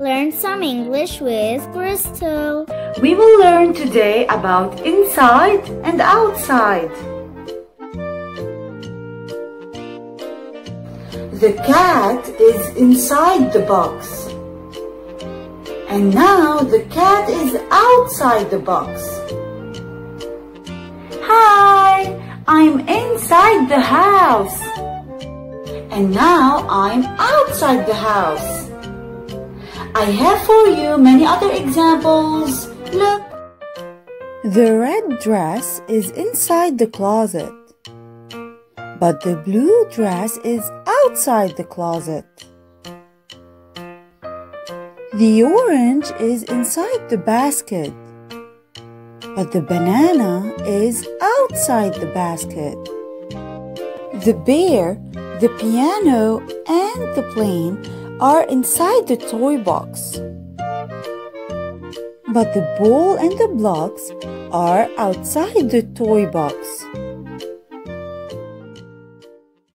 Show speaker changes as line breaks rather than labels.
Learn some English with Krystle.
We will learn today about inside and outside. The cat is inside the box. And now the cat is outside the box. Hi, I'm inside the house. And now I'm outside the house. I have for you many other examples. Look.
The red dress is inside the closet. But the blue dress is outside the closet. The orange is inside the basket. But the banana is outside the basket. The bear, the piano, and the plane are inside the toy box. But the ball and the blocks are outside the toy box.